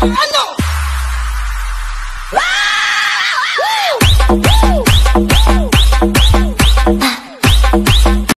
I